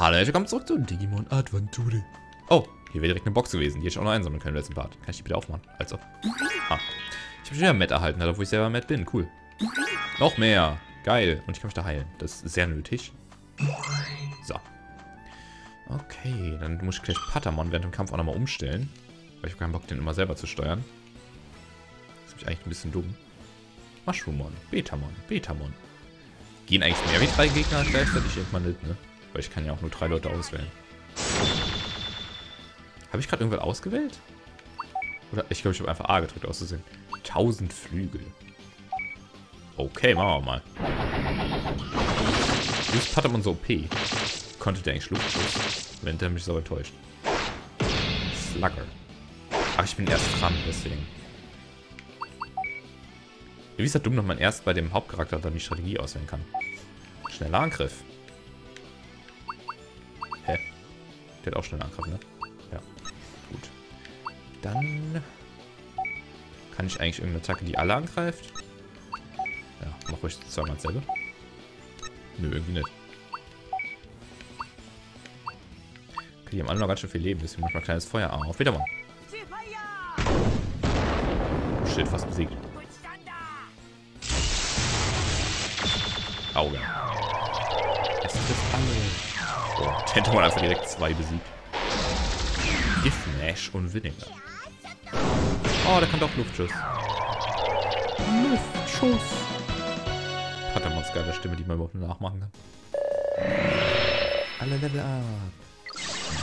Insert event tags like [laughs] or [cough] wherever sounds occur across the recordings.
Hallo, willkommen zurück zu Digimon Adventure. Oh, hier wäre direkt eine Box gewesen, die ich auch noch einsammeln können im letzten Part. Kann ich die bitte aufmachen? Als ob. Ah. Ich habe schon wieder Matt erhalten, obwohl ich selber Matt bin. Cool. Noch mehr. Geil. Und ich kann mich da heilen. Das ist sehr nötig. So. Okay, dann muss ich gleich Patamon während dem Kampf auch nochmal umstellen. Weil ich habe keinen Bock, den immer selber zu steuern. Das ist eigentlich ein bisschen dumm. Mushroomon, Betamon, Betamon. Gehen eigentlich mehr wie drei Gegner gleichzeitig irgendwann nicht, ne? Weil ich kann ja auch nur drei Leute auswählen. Habe ich gerade irgendwas ausgewählt? Oder ich glaube, ich habe einfach A gedrückt auszusehen. 1000 Flügel. Okay, machen wir mal. Wie ist Patamon so OP? Konnte der eigentlich Luftschuss? Wenn der mich so enttäuscht. Slugger. Ach, ich bin erst dran, deswegen. Wie ist das dumm, dass man erst bei dem Hauptcharakter dann die Strategie auswählen kann? Schneller Angriff. Der hat auch schneller Angriff, ne? Ja. Gut. Dann kann ich eigentlich irgendeine Attacke, die alle angreift? Ja, mach ruhig zweimal dasselbe. Nö, irgendwie nicht. Okay, die haben alle noch ganz schön viel Leben, deswegen manchmal kleines Feuer auf. Wieder mal. Oh shit, fast besiegt. Auge. Es trifft alle. Der hätte man einfach direkt zwei besiegt. Giftnash und Vinegar. Oh, der kann doch Luftschuss. Luftschuss. Patamons geile Stimme, die man überhaupt nachmachen kann. Alle Level up.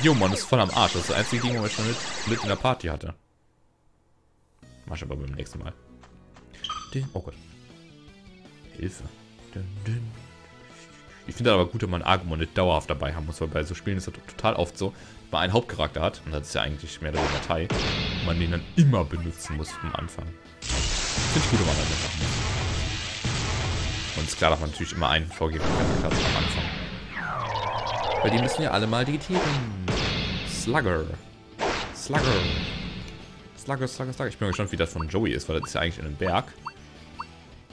Biomon ist voll am Arsch. Das ist das einzige Ding, was ich schon mit, mit in der Party hatte. Mach ich aber beim nächsten Mal. Oh Gott. Hilfe. Ich finde aber gut, wenn man Agumon nicht dauerhaft dabei haben muss, weil bei so Spielen ist das total oft so, wenn man einen Hauptcharakter hat, und das ist ja eigentlich mehr oder weniger Teil, und man den dann immer benutzen muss am Anfang. Finde ich gut, wenn man das machen muss. Und ist klar, dass man natürlich immer einen vorgegebenen Charakter hat am Anfang. Weil die müssen ja alle mal digitieren. Slugger. Slugger. Slugger, Slugger, Slugger. Ich bin gespannt, wie das von Joey ist, weil das ist ja eigentlich in einem Berg.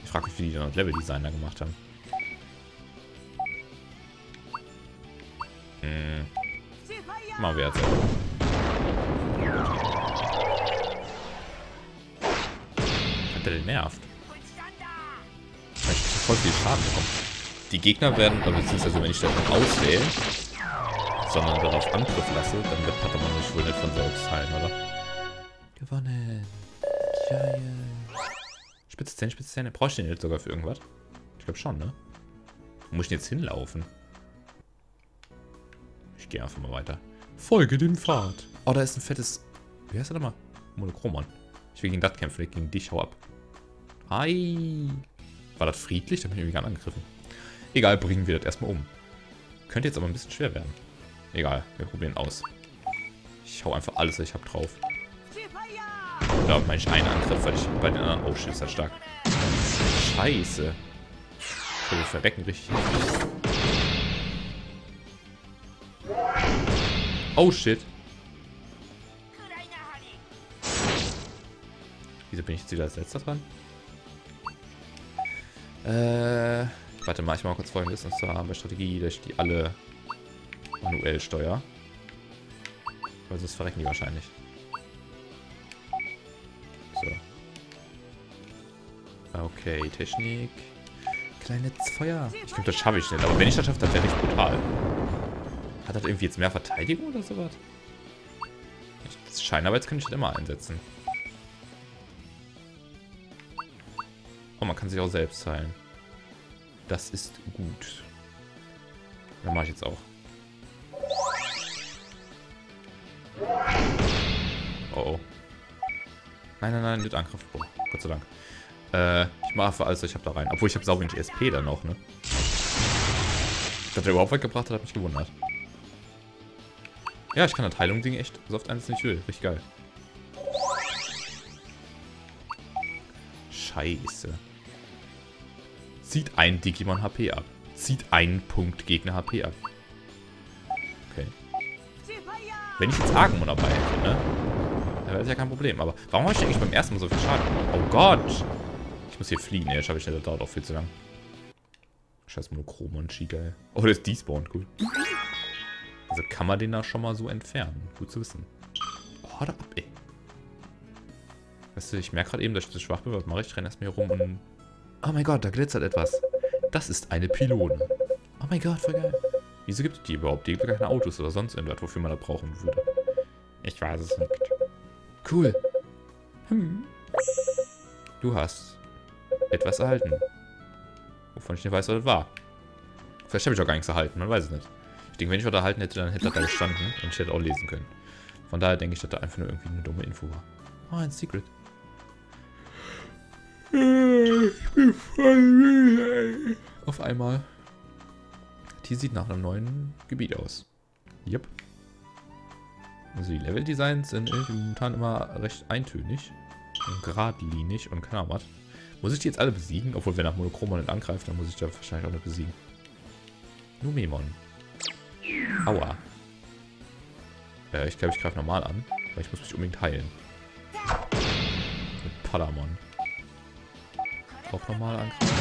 Ich frage mich, wie die dann das Level-Design da gemacht haben. Hm. Mal wert. Hat der den nervt? Ich hab voll viel Schaden bekommen. Die Gegner werden, beziehungsweise wenn ich das nicht auswähle, sondern darauf Angriff lasse, dann wird Patamon mich wohl nicht von selbst heilen, oder? Gewonnen. Geil. Spitze Zähne, spitze Zähne. Brauche ich den jetzt sogar für irgendwas? Ich glaube schon, ne? Wo muss ich denn jetzt hinlaufen? Ich gehe einfach mal weiter. Folge dem Pfad. Oh, da ist ein fettes... Wie heißt er nochmal? Monochromon. Ich will gegen das kämpfen, gegen dich, hau ab. Hi. War das friedlich? Da bin ich irgendwie gar angegriffen. Egal, bringen wir das erstmal um. Könnte jetzt aber ein bisschen schwer werden. Egal, wir probieren aus. Ich hau einfach alles, was ich habe, drauf. Da meine ich einen Angriff, weil ich bei den anderen... Oh shit, ist stark. Scheiße. Wir verrecken richtig. Oh shit. Wieso bin ich jetzt wieder als letzter dran? Äh, warte mal, ich mal kurz folgendes. Und zwar bei Strategie, dass ich die alle manuell steuere. Weil sonst verrecken die wahrscheinlich. So. Okay, Technik. Kleines Feuer. Ich glaube, das schaffe ich nicht. Aber wenn ich das schaffe, dann wäre ich brutal. Hat das irgendwie jetzt mehr Verteidigung oder sowas? Scheinarbeits kann ich das immer einsetzen. Oh, man kann sich auch selbst heilen. Das ist gut. Dann mache ich jetzt auch. Oh oh. Nein, nein, nein, nicht Angriff. Boah, Gott sei Dank. Äh, ich mache alles, ich habe da rein. Obwohl, ich habe sauwenig SP dann noch, ne? Dass er überhaupt was gebracht hat, hat mich gewundert. Ja, ich kann das Heilung-Ding echt so oft eins nicht will. Richtig geil. Scheiße. Zieht ein Digimon HP ab. Zieht einen Punkt Gegner HP ab. Okay. Wenn ich jetzt Agumon dabei hätte, ne? Dann wäre das ja kein Problem. Aber warum habe ich eigentlich beim ersten Mal so viel Schaden gemacht? Oh Gott! Ich muss hier fliehen. Ne, schaffe ich nicht. Das dauert auch viel zu lang. Scheiß Monochromon, geil. Oh, der ist despawned. Cool. Kann man den da schon mal so entfernen. Gut zu wissen. Oh, da ab, ey. Weißt du, ich merke gerade eben, dass ich zu schwach bin. Was mache ich? Ich renne erstmal hier rum und... Oh mein Gott, da glitzert etwas. Das ist eine Pylone. Oh mein Gott, voll geil. Wieso gibt es die überhaupt? Die gibt keine Autos oder sonst irgendwas, wofür man das brauchen würde. Ich weiß es nicht. Cool. Hm. Du hast etwas erhalten. Wovon ich nicht weiß, was das war. Vielleicht habe ich auch gar nichts erhalten, man weiß es nicht. Ich denke, wenn ich was erhalten hätte, dann hätte das da gestanden und ich hätte auch lesen können. Von daher denke ich, dass da einfach nur irgendwie eine dumme Info war. Oh, ein Secret. Ich bin voll Auf einmal. Die sieht nach einem neuen Gebiet aus. Yep. Also die Level-Designs sind momentan immer recht eintönig. Und geradlinig und keine Ahnung was. Muss ich die jetzt alle besiegen? Obwohl, wenn nach Monochromon nicht angreift, dann muss ich da wahrscheinlich auch nicht besiegen. Numemon. Aua. Äh, ich glaube, ich greife normal an, weil ich muss mich unbedingt heilen. Mit Palamon. Auch normal angreifen.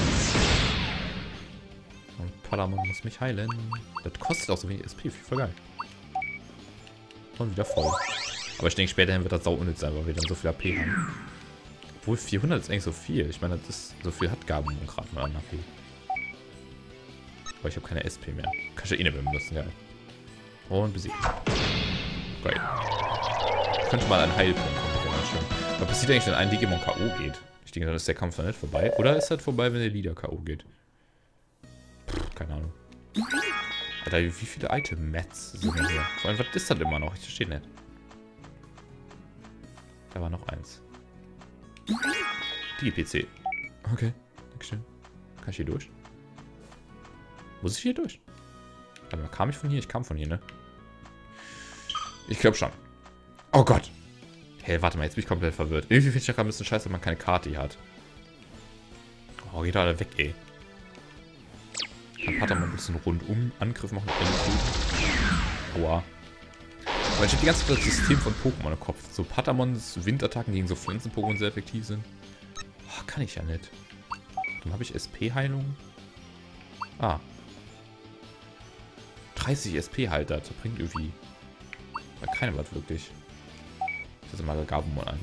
Und Palamon muss mich heilen. Das kostet auch so wenig SP. Voll geil. Und wieder voll. Aber ich denke, späterhin wird das sau unnütz sein, weil wir dann so viel AP haben. Obwohl 400 ist eigentlich so viel. Ich meine, das ist, so viel hat Gaben gerade mal an AP. Aber ich habe keine SP mehr. Kann ich ja eh nicht mehr benutzen, geil. Und besiegt. Geil. Könnte mal ein Heilpunkt kommen. Was passiert eigentlich, wenn ein Digimon K.O. geht? Ich denke, dann ist der Kampf dann nicht vorbei. Oder ist das vorbei, wenn der Leader K.O. geht? Pff, keine Ahnung. Alter, wie viele Item-Mats sind hier? Vor allem, was ist das immer noch? Ich verstehe nicht. Da war noch eins. Die PC. Okay, Dankeschön. Kann ich hier durch? Muss ich hier durch? Warte mal, kam ich von hier? Ich kam von hier, ne? Ich glaube schon. Oh Gott. Hey, warte mal, jetzt bin ich komplett verwirrt. Irgendwie finde ich ja gerade ein bisschen scheiße, wenn man keine Karte hier hat. Oh, geht alle weg, ey. Kann Pater mal ein bisschen rundum Angriff machen. Aua. Aber ich habe die ganze Zeit das System von Pokémon im Kopf. So Patamons Windattacken gegen so Pflanzen-Pokémon sehr effektiv sind. Oh, kann ich ja nicht. Dann habe ich SP-Heilung. Ah. 30 SP-Halter. Das bringt irgendwie keine was wirklich. Ich setze mal Gabumon ein.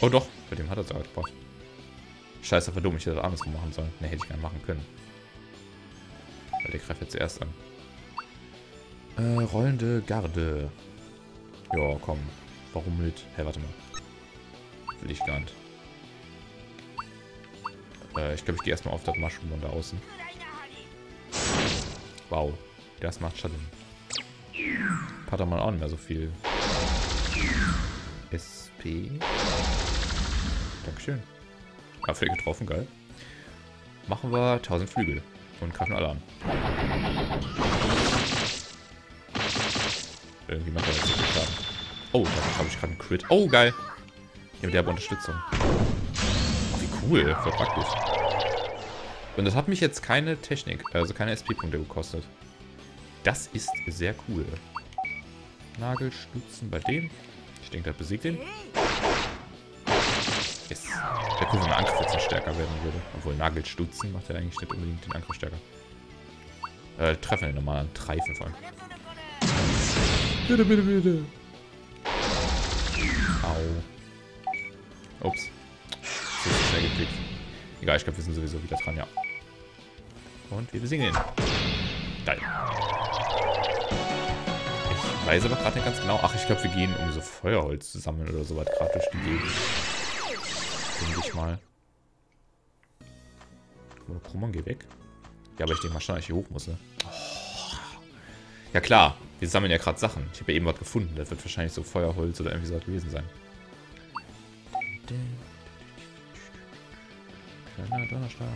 Oh doch, bei dem hat er es gebracht. Scheiße, verdammt, ich hätte das andersrum machen sollen. Ne, hätte ich gar nicht machen können. Weil der greift jetzt zuerst an. Äh, rollende Garde. Ja, komm. Warum mit? Hä, hey, warte mal. Will ich gar nicht. Äh, ich glaube, ich gehe erstmal auf das Mushroom da außen. Wow. Das macht Schaden. Hat mal auch nicht mehr so viel. SP. Dankeschön. Dafür getroffen, geil. Machen wir 1000 Flügel und greifen alle an. Irgendwie macht er so viel Schaden. Oh, da habe ich gerade einen Crit. Oh, geil. Ja, mit der Unterstützung. Oh, wie cool. Voll praktisch. Und das hat mich jetzt keine Technik, also keine SP-Punkte gekostet. Das ist sehr cool. Nagelstutzen bei dem. Ich denke, der besiegt den. Yes. Wäre cool, wenn der Angriff jetzt stärker werden würde. Obwohl Nagelstutzen macht ja eigentlich nicht unbedingt den Angriff stärker. Äh, treffen den nochmal an Treifen vor allem. Bitte, bitte, bitte. Au. Ups. So ist schnell geklickt. Egal, ich glaube, wir sind sowieso wieder dran, ja. Und wir besiegen ihn. Geil. Ich weiß aber gerade nicht ganz genau. Ach, ich glaube, wir gehen, um so Feuerholz zu sammeln oder so was gerade durch die Gegend. Denke ich mal. Monochromon, geh weg. Ja, aber ich denke mal schon, dass ich hier hoch muss, ne? Oh. Ja klar, wir sammeln ja gerade Sachen. Ich habe ja eben was gefunden. Das wird wahrscheinlich so Feuerholz oder irgendwie so gewesen sein. Kleiner Donnerstag.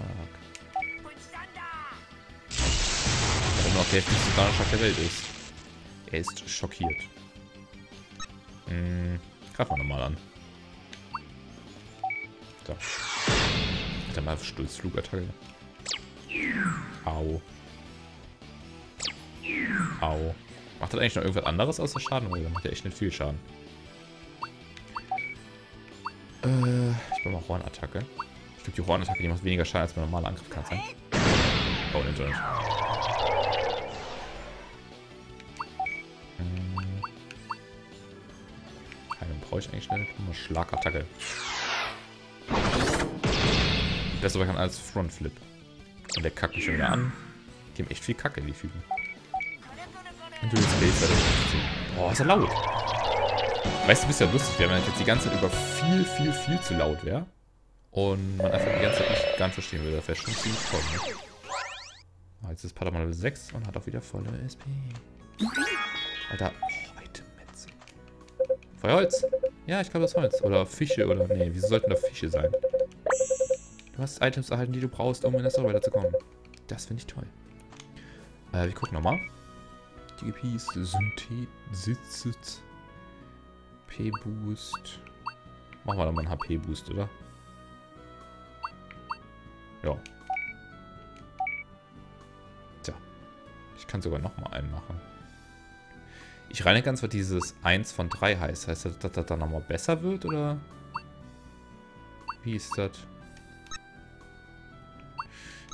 Warum noch der heftigste Donnerstag der Welt ist. Er ist schockiert. Hm, greifen wir nochmal an. So. Hat er mal Sturzflugattacke. Au. Au. Macht das eigentlich noch irgendwas anderes außer Schaden? Oder macht er echt nicht viel Schaden? Äh, ich brauche mal Hornattacke. Ich glaube, die Hornattacke, die macht weniger Schaden als mein normaler Angriff kann sein. Oh, Internet. Brauche ich eigentlich mal, Schlagattacke. Besser kann als Frontflip. Und der kackt mich schon wieder an. Die haben echt viel Kacke, die Typen. Und du Space Boah, ist er laut. Weißt du, bist ja lustig, wenn man jetzt die ganze Zeit über viel, viel, viel zu laut wäre. Und man einfach die ganze Zeit nicht ganz verstehen würde. Das wäre schon ziemlich toll, ne? Ah, jetzt ist Pater mal Level 6 und hat auch wieder volle SP. Alter, oh, Item-Metze. Feuerholz. Ja, ich glaube das Holz. Oder Fische oder... Nee, wieso sollten da Fische sein? Du hast Items erhalten, die du brauchst, um in der Story weiterzukommen. Das finde ich toll. Äh, wir gucken nochmal. DGPs, Synthet, Sitzit, P-Boost. Machen wir doch mal einen HP-Boost, oder? Ja. Tja. Ich kann sogar nochmal einen machen. Ich reine ganz, was dieses 1 von 3 heißt. Heißt das, dass das dann nochmal besser wird, oder? Wie ist das?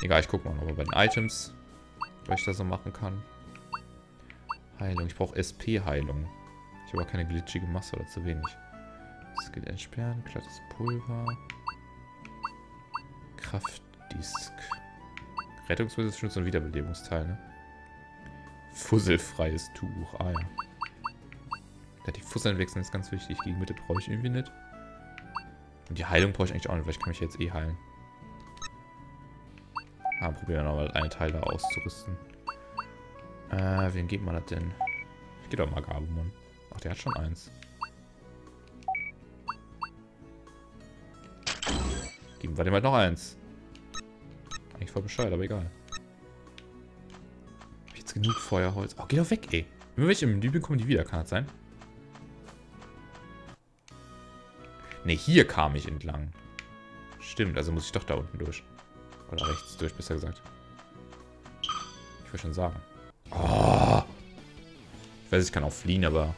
Egal, ich gucke mal nochmal bei den Items, was ich da so machen kann. Heilung. Ich brauche SP-Heilung. Ich habe aber keine glitschige Masse oder zu wenig. Skill entsperren, glattes Pulver. Kraftdisk. Rettungsmittel ist schon so ein Wiederbelebungsteil, ne? Fusselfreies Tuch. Ah ja. Ja, die Fusseln wechseln ist ganz wichtig. Gegen Mitte brauche ich irgendwie nicht. Und die Heilung brauche ich eigentlich auch nicht, weil ich kann mich jetzt eh heilen. Ah, probieren wir nochmal eine Teil da auszurüsten. Äh, wen gibt man das denn? Ich geh doch mal Gabumon. Ach, der hat schon eins. Geben wir dem halt noch eins. Eigentlich voll bescheuert, aber egal. Genug Feuerholz. Oh, geh doch weg, ey. Immer welche im Menü kommen die wieder, kann das sein? Ne, hier kam ich entlang. Stimmt, also muss ich doch da unten durch. Oder rechts durch, besser gesagt. Ich will schon sagen. Oh. Ich weiß, ich kann auch fliehen, aber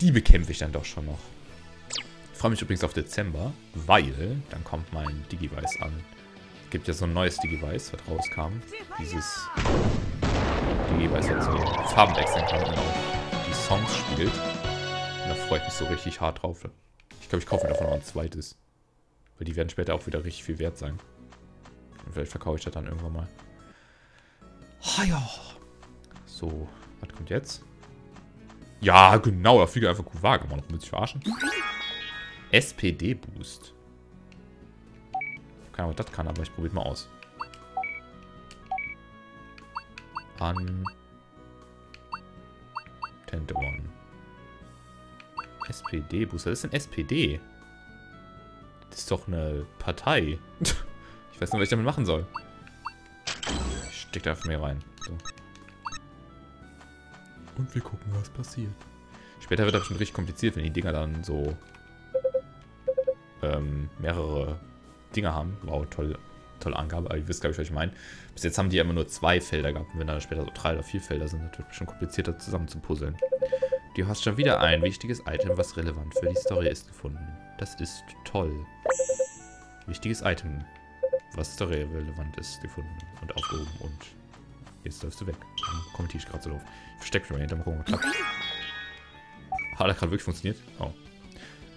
die bekämpfe ich dann doch schon noch. Ich freue mich übrigens auf Dezember, weil dann kommt mein Digivice an. Es gibt ja so ein neues Digivice, was rauskam. Dieses Digivice, was so Farben wechseln kann und auch die Songs spielt. Und da freue ich mich so richtig hart drauf. Ich glaube, ich kaufe mir davon noch ein zweites. Weil die werden später auch wieder richtig viel wert sein. Und vielleicht verkaufe ich das dann irgendwann mal. Ah ja. So, was kommt jetzt? Ja, genau, da fliege einfach gut vage. Man will sich verarschen. SPD-Boost. Keine Ahnung, was das kann, aber ich probiere mal aus. An Tentemon. SPD-Boost. Was ist denn SPD? Das ist doch eine Partei. [laughs] ich weiß nicht, was ich damit machen soll. Ich steck da einfach mehr rein. So. Und wir gucken, was passiert. Später wird das schon richtig kompliziert, wenn die Dinger dann so ähm, mehrere Dinger haben. Wow, toll, tolle Angabe, aber ihr wisst, glaube ich, was ich meine. Bis jetzt haben die ja immer nur zwei Felder gehabt. Und wenn dann später so drei oder vier Felder sind, das schon komplizierter zusammen zu puzzeln. Du hast schon wieder ein wichtiges Item, was relevant für die Story ist, gefunden. Das ist toll. Wichtiges Item, was Story relevant ist, gefunden und aufgehoben. Und jetzt läufst du weg. Dann kommentiere ich gerade so doof. Ich verstecke mich mal hinter, mal gucken, was klappt. Hat das gerade wirklich funktioniert? Oh.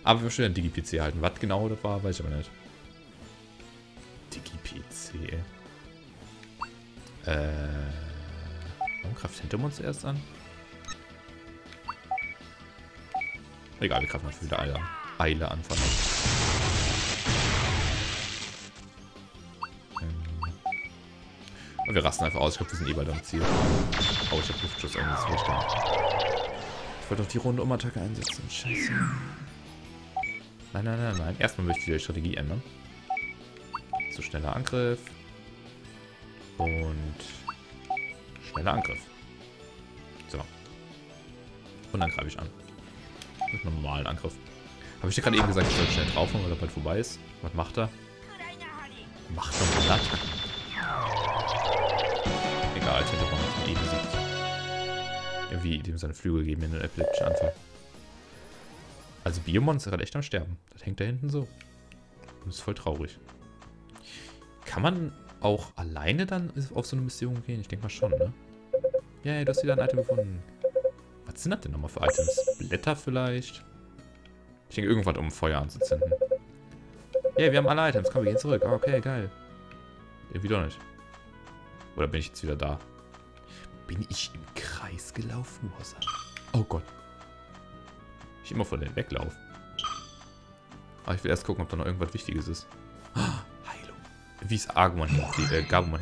Aber wir stellen Digi-PC halten. Was genau das war, weiß ich aber nicht. Digi-PC, Äh. Warum greift Hintermund zuerst an? Egal, wir greifen einfach wieder Eile, Eile an. Ähm. wir rasten einfach aus. Ich glaube, wir sind eh bald am Ziel. Oh, ich habe Luftschuss eingesetzt. Ich wollte auf die Runde um Attacke einsetzen. Scheiße. Nein, nein, nein, nein. Erstmal möchte ich die Strategie ändern. So, schneller Angriff. Und schneller Angriff. So. Und dann greife ich an. Mit einem normalen Angriff. Habe ich dir gerade eben gesagt, ich soll schnell drauf, weil er bald vorbei ist? Was macht er? Macht er platt. Egal, ich hätte mal mit ihm besiegt. Irgendwie dem seine Flügel geben mir einen epileptischen Anfall. Also Biomon ist gerade echt am Sterben. Das hängt da hinten so. Das ist voll traurig. Kann man auch alleine dann auf so eine Mission gehen? Ich denke mal schon, ne? Yeah, du hast wieder ein Item gefunden. Was sind das denn nochmal für Items? Blätter vielleicht? Ich denke, irgendwas, um Feuer anzuzünden. Yeah, wir haben alle Items. Komm, wir gehen zurück. Oh, okay, geil. Irgendwie doch nicht. Oder bin ich jetzt wieder da? Bin ich im Kreis gelaufen? Was? Oh Gott. Ich immer von denen weglaufe. Aber ich will erst gucken, ob da noch irgendwas Wichtiges ist. Ah. Wie ist Agumon hängen äh, Gabumon?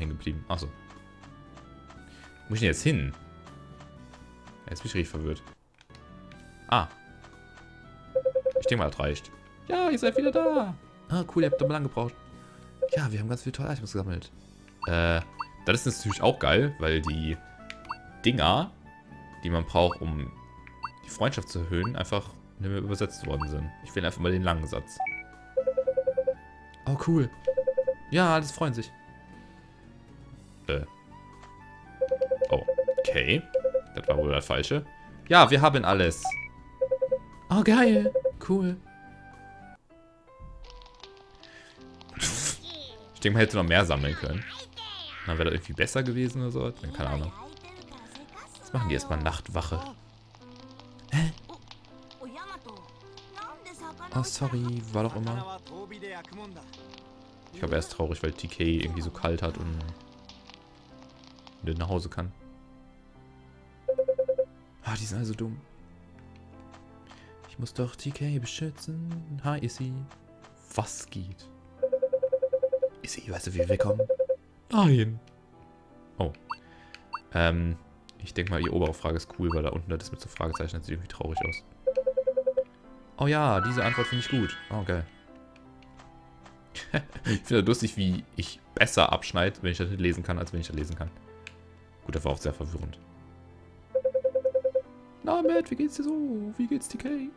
Achso. Wo muss ich denn jetzt hin? Jetzt bin ich richtig verwirrt. Ah. Ich denke mal, das reicht. Ja, ihr seid wieder da. Ah, cool, ihr habt doch mal lang gebraucht. Ja, wir haben ganz viele tolle Items gesammelt. Äh, das ist natürlich auch geil, weil die Dinger, die man braucht, um die Freundschaft zu erhöhen, einfach nicht mehr übersetzt worden sind. Ich will einfach mal den langen Satz. Oh, cool. Ja, alles freuen sich. Äh. Oh, okay. Das war wohl das Falsche. Ja, wir haben alles. Oh, geil. Cool. Ich denke, man hätte noch mehr sammeln können. Dann wäre das irgendwie besser gewesen oder so. Dann keine Ahnung. Jetzt machen die erstmal Nachtwache. Hä? Oh, sorry. War doch immer. Ich glaube, er ist traurig, weil TK irgendwie so kalt hat und nicht nach Hause kann. Ah, die sind also dumm. Ich muss doch TK beschützen. Hi, Issy. Was geht? Issy, weißt du, wie wir wegkommen? Nein. Oh. Ähm, ich denke mal, die obere Frage ist cool, weil da unten das mit so Fragezeichen das sieht irgendwie traurig aus. Oh ja, diese Antwort finde ich gut. Oh, geil. [laughs] ich finde das lustig, wie ich besser abschneide, wenn ich das nicht lesen kann, als wenn ich das lesen kann. Gut, das war auch sehr verwirrend. Na, Matt, wie geht's dir so? Wie geht's TK?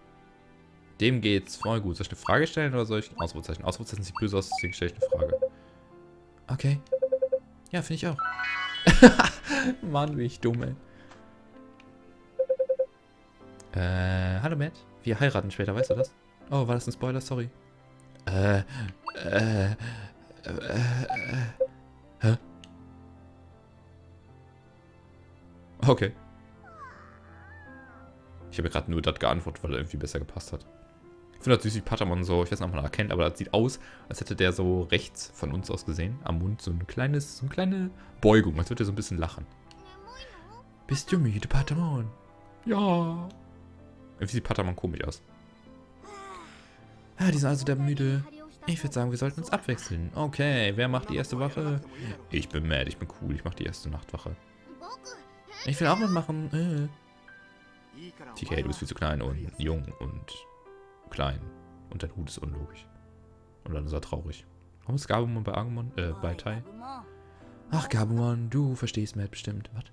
Dem geht's voll gut. Soll ich eine Frage stellen oder soll ich ein Ausrufezeichen? Ausrufezeichen sieht böse aus, deswegen stelle ich eine Frage. Okay. Ja, finde ich auch. [laughs] Mann, wie ich dumm, ey. Äh, hallo Matt. Wir heiraten später, weißt du das? Oh, war das ein Spoiler? Sorry. Äh, äh, äh, äh, hä? Okay. Ich habe gerade nur das geantwortet, weil er irgendwie besser gepasst hat. Ich finde das süß wie Patamon so, ich weiß nicht, ob man erkennt, aber das sieht aus, als hätte der so rechts von uns aus gesehen, am Mund so ein kleines, so eine kleine Beugung, als würde er so ein bisschen lachen. Bist du müde, Patamon? Ja. Irgendwie sieht Patamon komisch aus. Ah, die sind also der müde. Ich würde sagen, wir sollten uns abwechseln. Okay, wer macht die erste Wache? Ich bin mad, ich bin cool, ich mache die erste Nachtwache. Ich will auch mitmachen. Äh. TK, du bist viel zu klein und jung und klein. Und dein Hut ist unlogisch. Und dann ist er traurig. Warum ist Gabumon bei Agumon, äh, bei Tai? Ach, Gabumon, du verstehst Matt bestimmt. Was?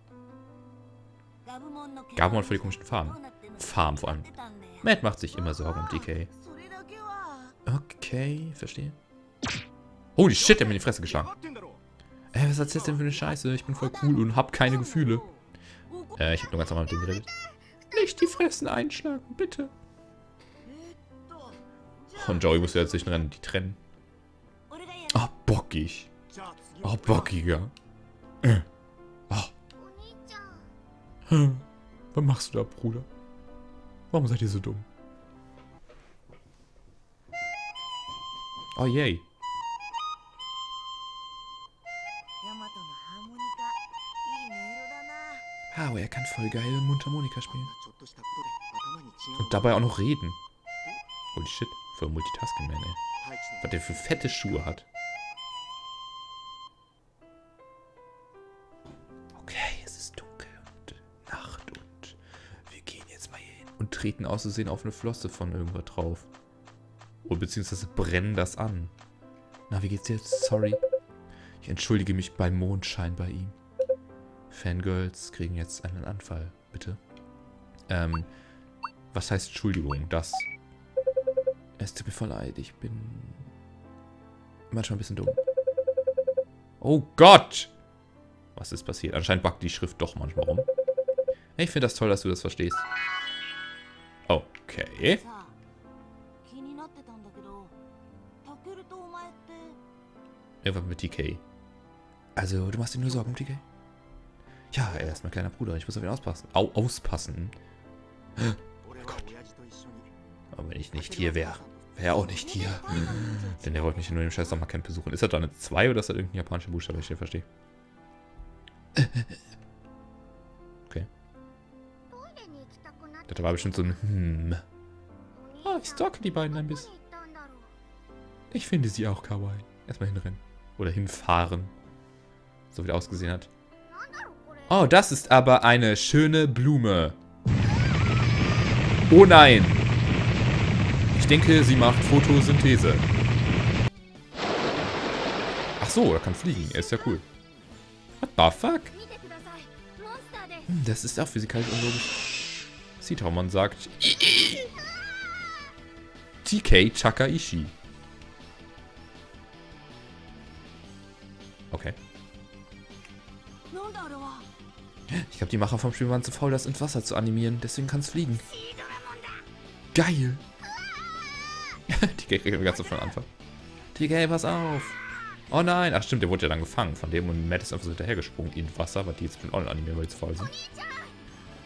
Gabumon für die komischen Farben. Farben vor allem. Matt macht sich immer Sorgen um DK. Okay, verstehe. Holy shit, der hat mir in die Fresse geschlagen. Ey, was erzählst du denn für eine Scheiße? Ich bin voll cool und hab keine Gefühle. Äh, ich hab nur ganz normal mit dem geredet. Nicht die Fressen einschlagen, bitte. Und Joey muss jetzt sich rennen, die trennen. Ah, bockig. Oh, bockiger. Äh. Oh. Hm. Was machst du da, Bruder? Warum seid ihr so dumm? Oh, yay. Wow, er kann voll geil Mundharmonika spielen. Und dabei auch noch reden. Holy shit, für Multitasking, man, ey. Was der für fette Schuhe hat. Okay, es ist dunkel und Nacht und wir gehen jetzt mal hier hin. Und treten auszusehen auf eine Flosse von irgendwas drauf. Oder beziehungsweise brennen das an. Na, wie geht's jetzt? Sorry. Ich entschuldige mich beim Mondschein bei ihm. Fangirls kriegen jetzt einen Anfall, bitte. Ähm, was heißt Entschuldigung? Das. Es tut mir voll leid, ich bin manchmal ein bisschen dumm. Oh Gott! Was ist passiert? Anscheinend backt die Schrift doch manchmal rum. Ich finde das toll, dass du das verstehst. Okay. Irgendwas mit TK. Also, du machst dir nur Sorgen um TK? Ja, er ist mein kleiner Bruder. Ich muss auf ihn auspassen. Au auspassen. Oh Gott. Aber wenn ich nicht hier wäre, wäre er auch nicht hier. Denn der wollte mich nur im scheiß Sommercamp besuchen. Ist das da eine 2 oder ist das irgendein japanischer Buchstabe, ich den verstehe? Okay. Das war bestimmt so ein Hm. Oh, ich stalke die beiden ein bisschen. Ich finde sie auch kawaii. Erstmal hinrennen. Oder hinfahren. So wie er ausgesehen hat. Oh, das ist aber eine schöne Blume. Oh nein. Ich denke, sie macht Photosynthese. Ach so, er kann fliegen. Er ist ja cool. What the fuck? Hm, das ist auch physikalisch unlogisch. Siehthaumon sagt... TK Chakaishi. Okay. Ich glaube, die Macher vom Spiel waren zu faul, das ins Wasser zu animieren. Deswegen kann es fliegen. Geil. [laughs] TK kriegt ganz von Anfang. TK, pass auf. Oh nein. Ach stimmt, der wurde ja dann gefangen von dem und Matt ist einfach so hinterhergesprungen in Wasser, weil die jetzt schon online animieren, weil die zu faul sind.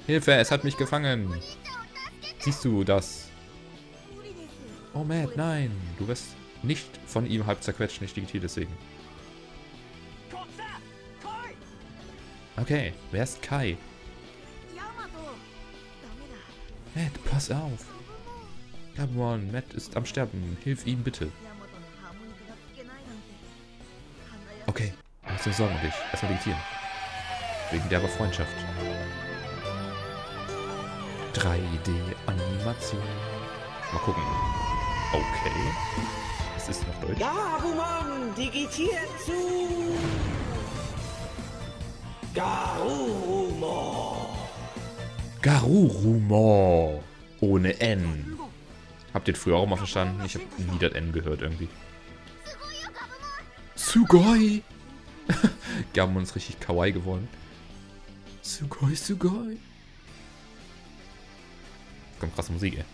Hilfe, es hat mich gefangen. Siehst du das? Oh Matt, nein. Du wirst nicht von ihm halb zerquetscht, nicht digitiert deswegen. Okay, wer ist Kai? Matt, pass auf. Come on, Matt ist am Sterben. Hilf ihm bitte. Okay, mach dir Sorgen um dich. Erstmal digitieren. Wegen derber Freundschaft. 3D-Animation. Mal gucken. Okay. Es ist noch Deutsch. Gabumon digitiert zu Garurumo. Garurumo. Ohne N. Habt ihr früher auch mal verstanden? Ich habe nie das N gehört irgendwie. Sugoi. [laughs] Gabumon ist richtig kawaii geworden. Sugoi, Sugoi. Kommt krasse Musik, ey.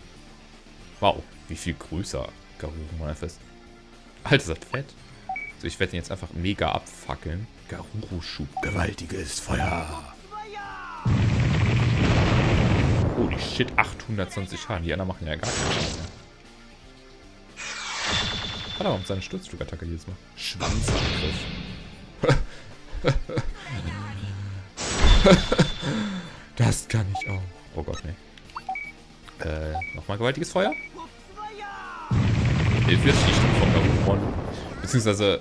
Wow, wie viel größer Garurumon einfach ist. Alter, ist das fett. So, ich werde ihn jetzt einfach mega abfackeln. Garuru-Schub. Gewaltiges Feuer. Holy shit, 820 Schaden. Die anderen machen ja gar keinen Schaden mehr. Hat er seine Sturzflugattacke jedes Mal. Schwanzangriff. [laughs] das kann ich auch. Oh Gott, nee. Äh, nochmal gewaltiges Feuer? Hilfe, die Stimme von Garurumon. Beziehungsweise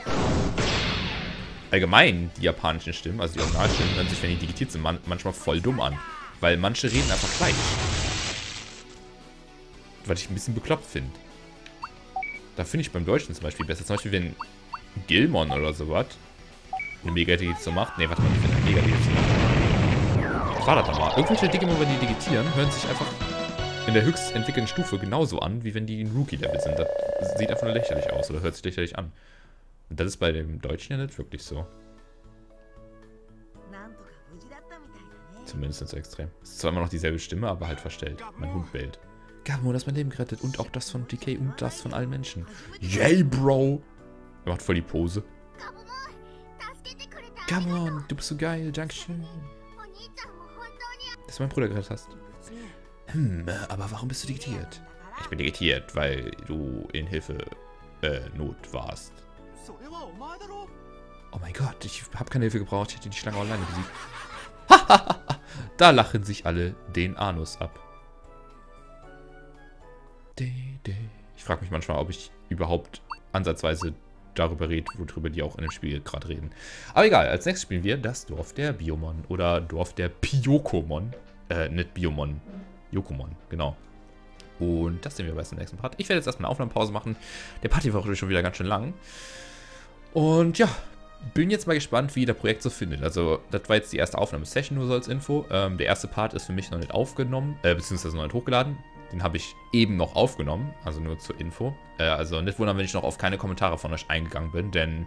allgemein die japanischen Stimmen, also die Originalstimmen, hören sich, wenn die digitiert sind, man manchmal voll dumm an. Weil manche reden einfach gleich. Was ich ein bisschen bekloppt finde. Da finde ich beim Deutschen zum Beispiel besser. Zum Beispiel, wenn Gilmon oder sowas eine Mega-Digitation macht. Ne, warte mal, wenn eine Mega-Digitation macht. Was war das nochmal? Irgendwelche Digimon, wenn die digitieren, hören sich einfach in der höchst entwickelten Stufe genauso an, wie wenn die in Rookie-Level sind. Das sieht einfach nur lächerlich aus oder hört sich lächerlich an. Und das ist bei dem Deutschen ja nicht wirklich so. Zumindest nicht so extrem. Es ist zwar immer noch dieselbe Stimme, aber halt verstellt. Mein Hund bellt. Gamo, das mein Leben gerettet. Und auch das von DK und das von allen Menschen. Yay, Bro! Er macht voll die Pose. Come on, du bist so geil. Dankeschön. Dass du meinen Bruder gerettet hast. Hm, aber warum bist du digitiert? Ich bin digitiert, weil du in Hilfe, äh, Not warst. Oh mein Gott, ich habe keine Hilfe gebraucht. Ich hätte die Schlange alleine besiegt. [laughs] da lachen sich alle den Anus ab. Ich frage mich manchmal, ob ich überhaupt ansatzweise darüber rede, worüber die auch in dem Spiel gerade reden. Aber egal, als nächstes spielen wir das Dorf der Biomon oder Dorf der Piokomon. Äh, nicht Biomon. Yokomon, genau. Und das sehen wir beim nächsten Part. Ich werde jetzt erstmal eine Aufnahmepause machen. Der Party war heute schon wieder ganz schön lang. Und ja, bin jetzt mal gespannt, wie der Projekt so findet. Also, das war jetzt die erste Aufnahmesession, nur so als Info. Ähm, der erste Part ist für mich noch nicht aufgenommen, äh, beziehungsweise noch nicht hochgeladen. Den habe ich eben noch aufgenommen, also nur zur Info. Äh, also nicht wundern, wenn ich noch auf keine Kommentare von euch eingegangen bin, denn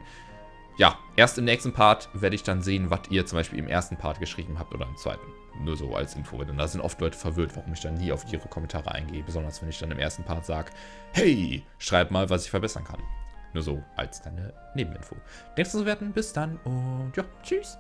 ja, erst im nächsten Part werde ich dann sehen, was ihr zum Beispiel im ersten Part geschrieben habt oder im zweiten. Nur so als Info, denn da sind oft Leute verwirrt, warum ich dann nie auf ihre Kommentare eingehe. Besonders wenn ich dann im ersten Part sage, hey, schreib mal, was ich verbessern kann. Nur so als deine Nebeninfo. Nächstes werden, bis dann und ja, tschüss.